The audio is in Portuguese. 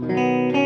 Música